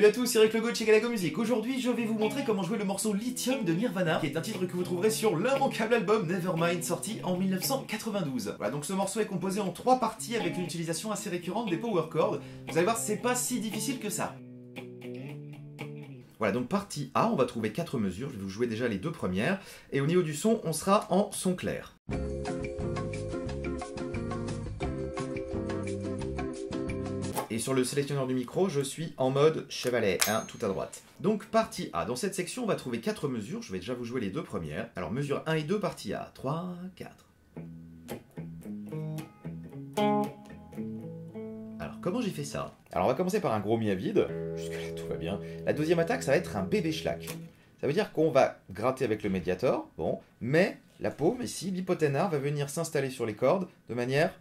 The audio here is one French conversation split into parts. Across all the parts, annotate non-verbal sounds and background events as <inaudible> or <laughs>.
Salut à tous, c'est Eric Logo de chez Galago Music. Aujourd'hui, je vais vous montrer comment jouer le morceau Lithium de Nirvana, qui est un titre que vous trouverez sur l'immanquable album Nevermind, sorti en 1992. Voilà, donc ce morceau est composé en trois parties avec une utilisation assez récurrente des power chords. Vous allez voir, c'est pas si difficile que ça. Voilà, donc partie A, on va trouver quatre mesures. Je vais vous jouer déjà les deux premières. Et au niveau du son, on sera en son clair. Sur le sélectionneur du micro, je suis en mode chevalet, hein, tout à droite. Donc partie A. Dans cette section, on va trouver quatre mesures. Je vais déjà vous jouer les deux premières. Alors mesure 1 et 2, partie A. 3, 4. Alors comment j'ai fait ça? Alors on va commencer par un gros mi à vide. Jusque-là tout va bien. La deuxième attaque, ça va être un bébé schlack. Ça veut dire qu'on va gratter avec le médiator, bon, mais la paume ici, l'hypothénar, va venir s'installer sur les cordes de manière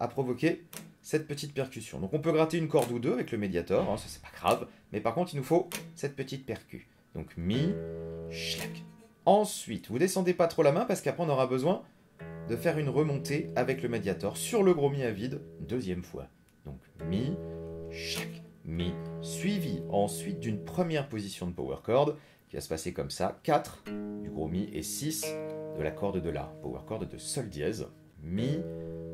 à provoquer cette petite percussion. Donc on peut gratter une corde ou deux avec le médiator, hein, ça c'est pas grave, mais par contre il nous faut cette petite percu. Donc mi, schlack. Ensuite, vous descendez pas trop la main parce qu'après on aura besoin de faire une remontée avec le médiator sur le gros mi à vide, deuxième fois. Donc mi, schlack, mi, suivi ensuite d'une première position de power chord qui va se passer comme ça, 4 du gros mi et 6 de la corde de la, power chord de sol dièse, mi,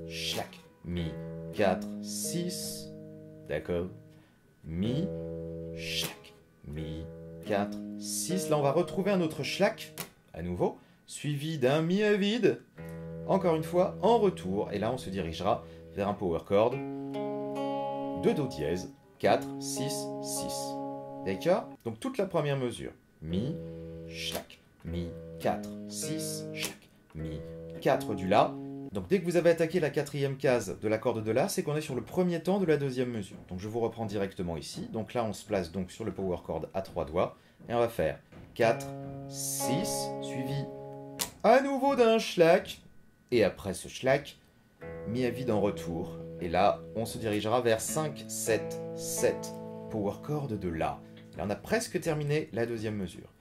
schlack, mi, 4, 6, d'accord Mi, schlack, mi, 4, 6. Là, on va retrouver un autre schlack, à nouveau, suivi d'un mi à vide, encore une fois, en retour. Et là, on se dirigera vers un power chord de Do dièse, 4, 6, 6. D'accord? Donc, toute la première mesure. Mi, schlack, mi, 4, 6, schlack, mi, 4 du La, donc dès que vous avez attaqué la quatrième case de la corde de La, c'est qu'on est sur le premier temps de la deuxième mesure. Donc je vous reprends directement ici. Donc là, on se place donc sur le power chord à trois doigts. Et on va faire 4, 6, suivi à nouveau d'un schlack. Et après ce schlack, mi à vide en retour. Et là, on se dirigera vers 5, 7, 7, power chord de La. Là, on a presque terminé la deuxième mesure.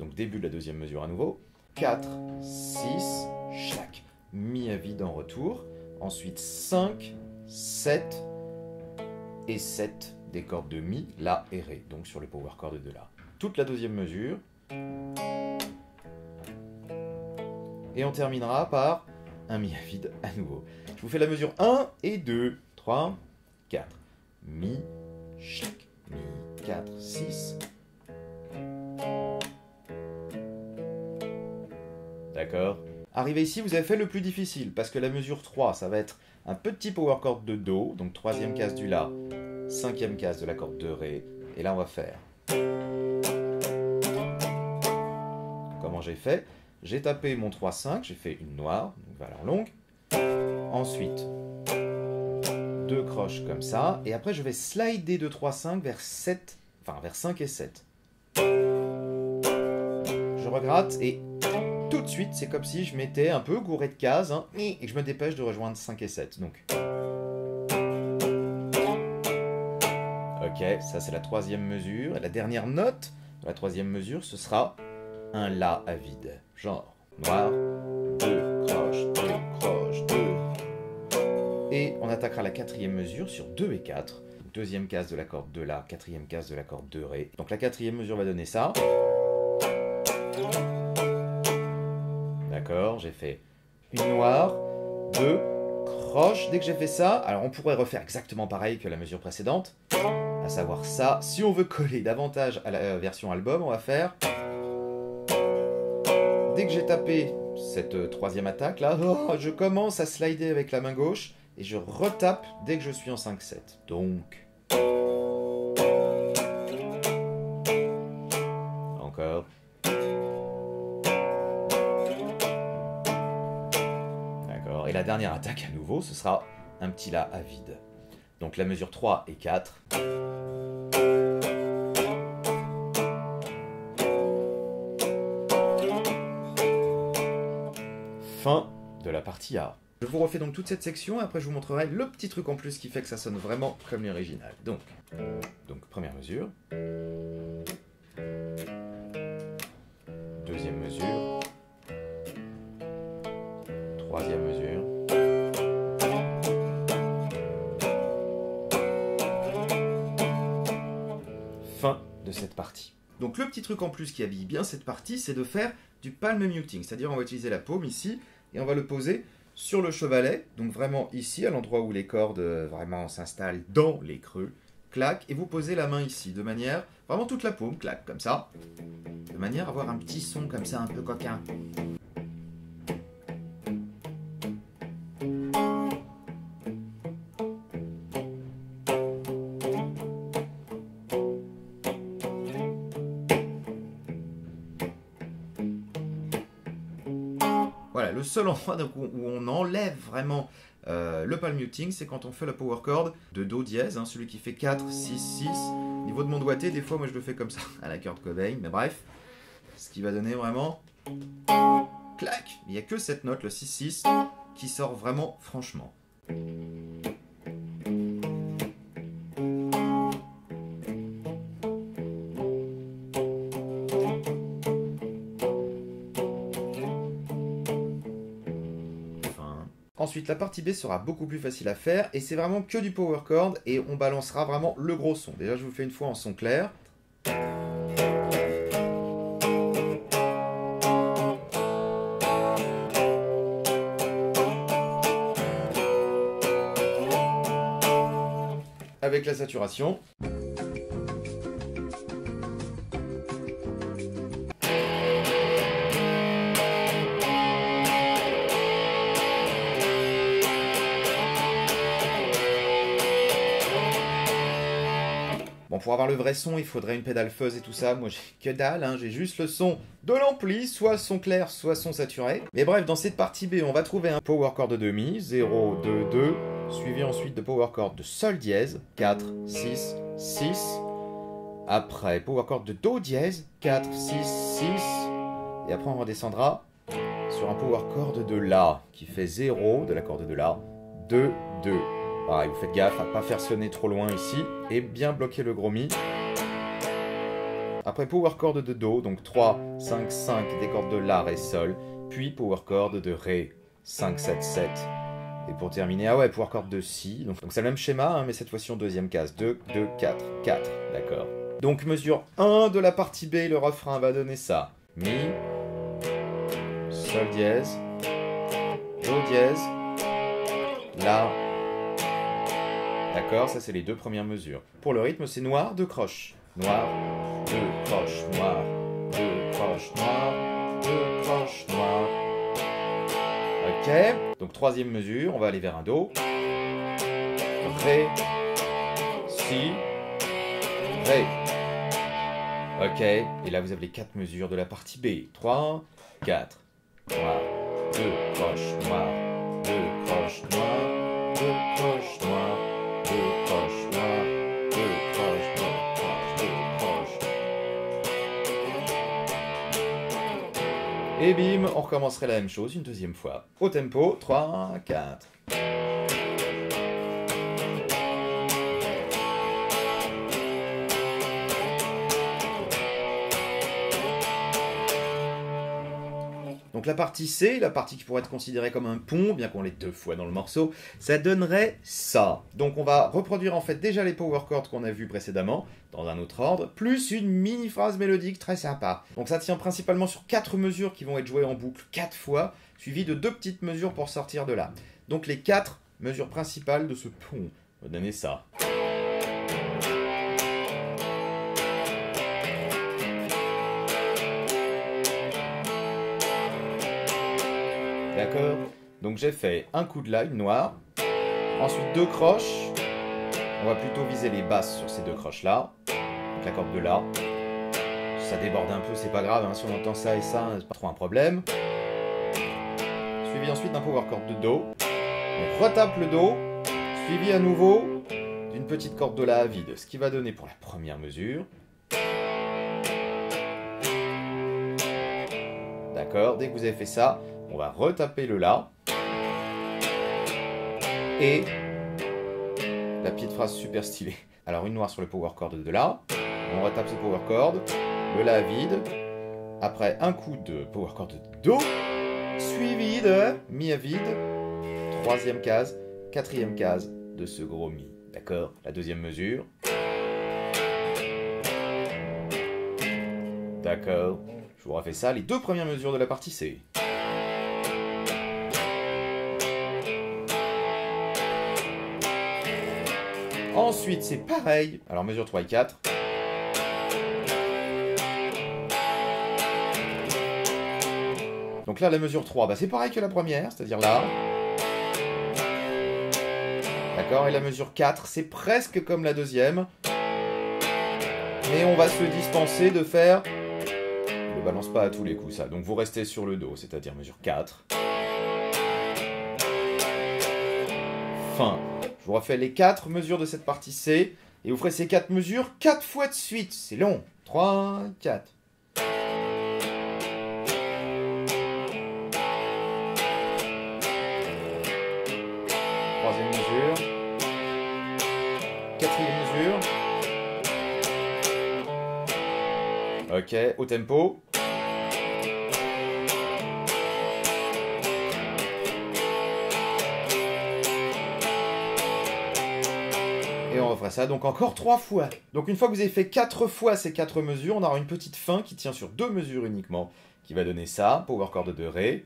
Donc début de la deuxième mesure à nouveau. 4, 6, schlack mi à vide en retour. Ensuite 5, 7 et 7 des cordes de mi, la et ré, donc sur le power chord de la. Toute la deuxième mesure. Et on terminera par un mi à vide à nouveau. Je vous fais la mesure 1 et 2, 3, 4. Mi, chaque, mi, 4, 6. D'accord? Arrivé ici, vous avez fait le plus difficile, parce que la mesure 3, ça va être un petit power chord de Do, donc troisième case du La, cinquième case de la corde de Ré, et là on va faire. Comment j'ai fait? J'ai tapé mon 3-5, j'ai fait une noire, donc valeur longue. Ensuite, deux croches comme ça, et après je vais slider de 3-5 vers 7, enfin vers 5 et 7. Je regratte et tout de suite, c'est comme si je m'étais un peu gouré de cases hein, et que je me dépêche de rejoindre 5 et 7. Donc. Ok, ça c'est la troisième mesure. Et la dernière note de la troisième mesure, ce sera un La à vide. Genre noir, 2 croches, 2 croches, 2. Et on attaquera la quatrième mesure sur 2 et 4. Deuxième case de la corde de La, quatrième case de la corde de Ré. Donc la quatrième mesure va donner ça. D'accord J'ai fait une noire, deux croches. Dès que j'ai fait ça, alors on pourrait refaire exactement pareil que la mesure précédente, à savoir ça. Si on veut coller davantage à la euh, version album, on va faire... Dès que j'ai tapé cette euh, troisième attaque là, oh, je commence à slider avec la main gauche et je retape dès que je suis en 5-7. Donc... Encore. La dernière attaque à nouveau, ce sera un petit La à vide. Donc la mesure 3 et 4. Fin de la partie A. Je vous refais donc toute cette section et après je vous montrerai le petit truc en plus qui fait que ça sonne vraiment comme l'original. Donc, donc première mesure. Deuxième mesure. Troisième mesure. Cette partie. Donc le petit truc en plus qui habille bien cette partie, c'est de faire du palm muting, c'est-à-dire on va utiliser la paume ici et on va le poser sur le chevalet, donc vraiment ici, à l'endroit où les cordes euh, vraiment s'installent dans les creux, clac, et vous posez la main ici, de manière, vraiment toute la paume, clac, comme ça, de manière à avoir un petit son comme ça, un peu coquin. Seul endroit où on enlève vraiment euh, le palm muting, c'est quand on fait la power chord de Do dièse, hein, celui qui fait 4, 6, 6. Niveau de mon doigté, des fois moi je le fais comme ça, <laughs> à la corde Cobain, mais bref. Ce qui va donner vraiment... Clac Il n'y a que cette note, le 6, 6, qui sort vraiment franchement. Ensuite, la partie B sera beaucoup plus facile à faire et c'est vraiment que du power chord et on balancera vraiment le gros son. Déjà, je vous fais une fois en son clair. Avec la saturation. Pour avoir le vrai son, il faudrait une pédale fuzz et tout ça. Moi, j'ai que dalle, hein. j'ai juste le son de l'ampli, soit son clair, soit son saturé. Mais bref, dans cette partie B, on va trouver un power chord de demi, 0, 2, 2, suivi ensuite de power chord de sol dièse, 4, 6, 6. Après, power chord de do dièse, 4, 6, 6. Et après, on redescendra sur un power chord de la, qui fait 0 de la corde de la, 2, 2. Pareil, vous faites gaffe à ne pas faire sonner trop loin ici et bien bloquer le gros mi. Après power chord de Do, donc 3, 5, 5 des cordes de La, Ré, Sol, puis power chord de Ré, 5, 7, 7. Et pour terminer, ah ouais, power chord de Si, donc c'est le même schéma, hein, mais cette fois-ci en deuxième case, 2, 2, 4, 4, d'accord. Donc mesure 1 de la partie B, le refrain va donner ça. Mi, Sol dièse, Do dièse, La, D'accord Ça, c'est les deux premières mesures. Pour le rythme, c'est noir, deux croches. Noir, deux croches, noir, deux croches, noir, deux croches, noir. Ok. Donc, troisième mesure, on va aller vers un Do. Ré, Si, Ré. Ok. Et là, vous avez les quatre mesures de la partie B. 3, 4. Noir, deux croches, noir, deux croches, noir, deux croches, noir. Et bim, on recommencerait la même chose une deuxième fois. Au tempo, 3, 4. La partie C, la partie qui pourrait être considérée comme un pont, bien qu'on l'ait deux fois dans le morceau, ça donnerait ça. Donc on va reproduire en fait déjà les power chords qu'on a vus précédemment, dans un autre ordre, plus une mini phrase mélodique très sympa. Donc ça tient principalement sur quatre mesures qui vont être jouées en boucle quatre fois, suivies de deux petites mesures pour sortir de là. Donc les quatre mesures principales de ce pont. On va donner ça. Donc j'ai fait un coup de line noir, ensuite deux croches. On va plutôt viser les basses sur ces deux croches-là. Donc la corde de La. Ça déborde un peu, c'est pas grave, hein. si on entend ça et ça, c'est pas trop un problème. Suivi ensuite d'un power chord de Do. On retape le Do, suivi à nouveau d'une petite corde de La à vide, ce qui va donner pour la première mesure. D'accord Dès que vous avez fait ça, on va retaper le La. Et la petite phrase super stylée. Alors une noire sur le power chord de La. On retape ce power chord. Le La vide. Après un coup de power chord de Do. Suivi de Mi à vide. Troisième case. Quatrième case de ce gros Mi. D'accord? La deuxième mesure. D'accord. Je vous refais ça, les deux premières mesures de la partie C. Ensuite, c'est pareil. Alors, mesure 3 et 4. Donc là, la mesure 3, bah, c'est pareil que la première, c'est-à-dire là. D'accord Et la mesure 4, c'est presque comme la deuxième. Mais on va se dispenser de faire... Je ne balance pas à tous les coups ça. Donc vous restez sur le dos, c'est-à-dire mesure 4. Fin. Je vous refais les 4 mesures de cette partie C. Et vous ferez ces 4 mesures 4 fois de suite. C'est long. 3, 4. Troisième mesure. Quatrième mesure. Ok, au tempo. Et on refera ça donc encore trois fois. Donc une fois que vous avez fait quatre fois ces quatre mesures, on aura une petite fin qui tient sur deux mesures uniquement, qui va donner ça, power chord de Ré.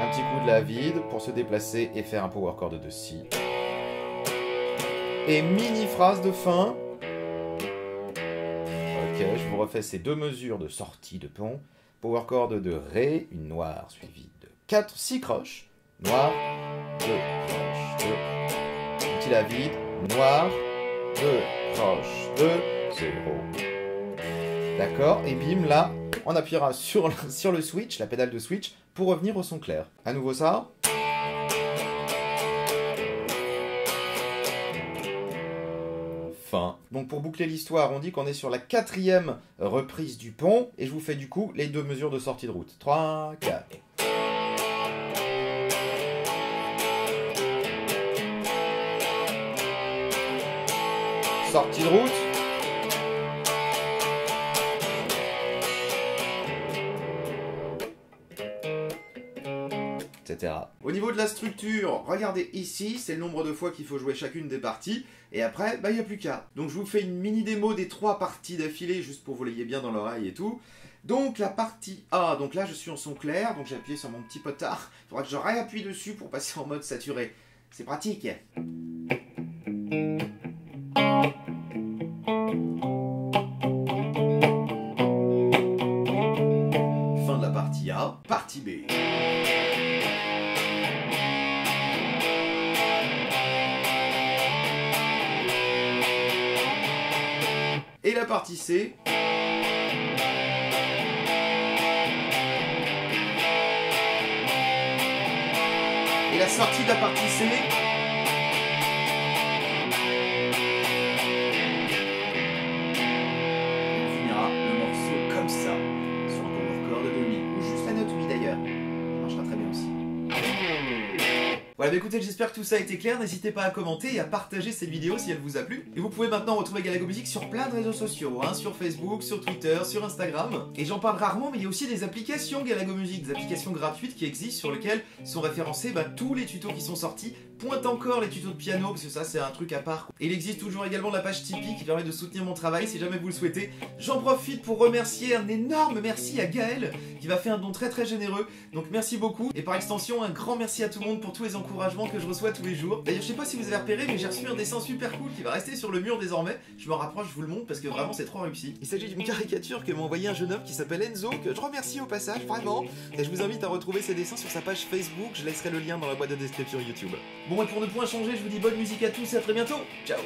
Un petit coup de la vide pour se déplacer et faire un power chord de Si. Et mini phrase de fin. Ok, je vous refais ces deux mesures de sortie de pont. Power chord de Ré, une noire suivie de 4, 6 croches. Noir, 2 croches, 2. Petit la vide, noir, 2 croches, 2, 0. D'accord Et bim, là, on appuiera sur, <laughs> sur le switch, la pédale de switch, pour revenir au son clair. À nouveau ça. Fin. Donc pour boucler l'histoire, on dit qu'on est sur la quatrième reprise du pont, et je vous fais du coup les deux mesures de sortie de route. 3, 4. Sortie de route. Etc. Au niveau de la structure, regardez ici, c'est le nombre de fois qu'il faut jouer chacune des parties, et après, bah il n'y a plus qu'à. Donc je vous fais une mini démo des trois parties d'affilée, juste pour vous l'ayez bien dans l'oreille et tout. Donc la partie A, donc là je suis en son clair, donc j'ai appuyé sur mon petit potard, il faudra que je réappuie dessus pour passer en mode saturé. C'est pratique. Fin de la partie A, partie B. Et la partie C. Et la sortie de la partie C. écoutez, j'espère que tout ça a été clair. N'hésitez pas à commenter et à partager cette vidéo si elle vous a plu. Et vous pouvez maintenant retrouver Galago Music sur plein de réseaux sociaux, hein, sur Facebook, sur Twitter, sur Instagram. Et j'en parle rarement, mais il y a aussi des applications Galago Music, des applications gratuites qui existent sur lesquelles sont référencés bah, tous les tutos qui sont sortis. Pointe encore les tutos de piano, parce que ça c'est un truc à part. Et il existe toujours également la page Tipeee qui permet de soutenir mon travail si jamais vous le souhaitez. J'en profite pour remercier un énorme merci à Gaël qui va faire un don très très généreux. Donc merci beaucoup. Et par extension, un grand merci à tout le monde pour tous les encouragements que je reçois tous les jours. D'ailleurs, je sais pas si vous avez repéré, mais j'ai reçu un dessin super cool qui va rester sur le mur désormais. Je me rapproche, je vous le montre parce que vraiment c'est trop réussi. Il s'agit d'une caricature que m'a envoyé un jeune homme qui s'appelle Enzo, que je remercie au passage, vraiment. Et je vous invite à retrouver ses dessins sur sa page Facebook. Je laisserai le lien dans la boîte de description YouTube. Bon, et pour ne point changer, je vous dis bonne musique à tous et à très bientôt. Ciao